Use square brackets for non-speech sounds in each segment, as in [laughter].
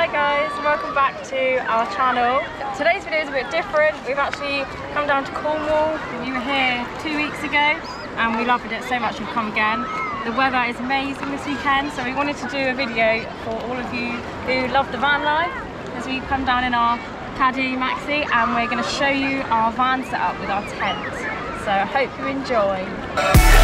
Hi guys, welcome back to our channel. Today's video is a bit different. We've actually come down to Cornwall. We were here two weeks ago and we loved it so much we've come again. The weather is amazing this weekend so we wanted to do a video for all of you who love the van life as we come down in our Caddy Maxi and we're going to show you our van setup with our tent. So I hope you enjoy.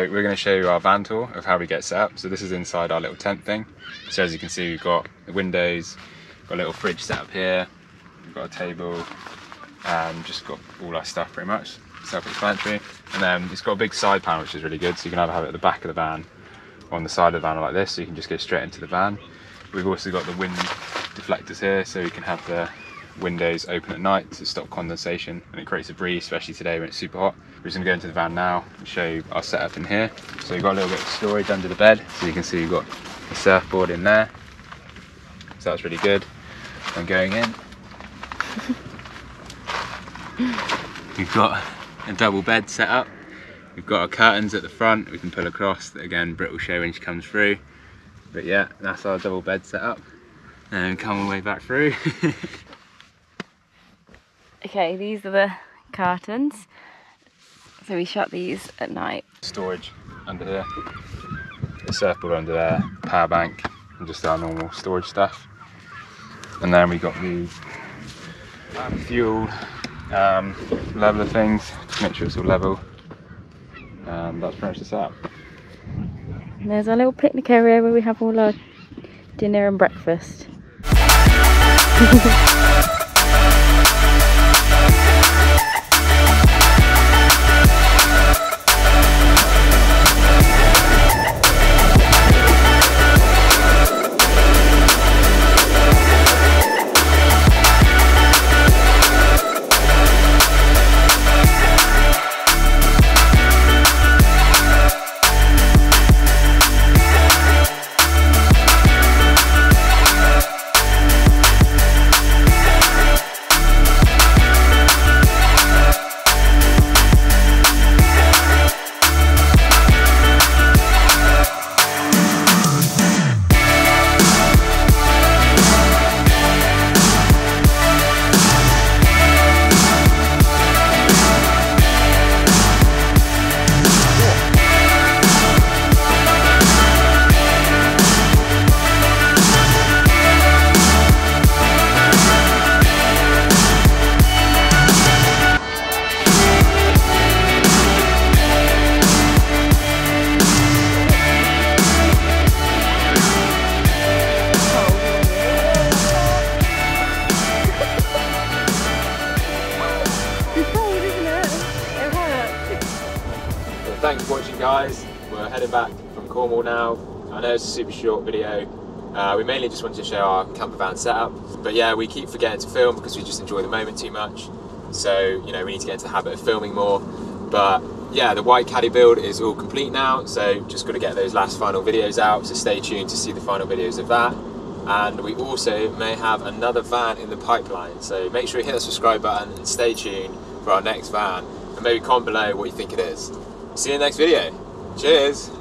So we're going to show you our van tour of how we get set up. So this is inside our little tent thing. So as you can see, we've got the windows, got a little fridge set up here, we've got a table, and just got all our stuff pretty much, self-explanatory. And then it's got a big side panel, which is really good. So you can either have it at the back of the van or on the side of the van like this, so you can just go straight into the van. We've also got the wind deflectors here, so you can have the windows open at night to stop condensation and it creates a breeze, especially today when it's super hot. We're just gonna go into the van now and show you our setup in here. So you've got a little bit of storage under the bed, so you can see you've got a surfboard in there. So that's really good. And going in, [laughs] we've got a double bed set up. We've got our curtains at the front, we can pull across. Again, Brit will show when she comes through. But yeah, that's our double bed set up. And come all the way back through. [laughs] Okay, these are the cartons. So we shut these at night. storage under here, the surfboard under there, power bank, and just our normal storage stuff. And then we got the um, fuel um, leveler things to make sure it's all level. And that's pretty much the setup. And there's our little picnic area where we have all our dinner and breakfast. [laughs] thanks for watching guys. We're heading back from Cornwall now. I know it's a super short video. Uh, we mainly just wanted to show our camper van setup. But yeah, we keep forgetting to film because we just enjoy the moment too much. So, you know, we need to get into the habit of filming more. But yeah, the white caddy build is all complete now. So just got to get those last final videos out. So stay tuned to see the final videos of that. And we also may have another van in the pipeline. So make sure you hit the subscribe button and stay tuned for our next van. And maybe comment below what you think it is. See you in the next video. Cheers.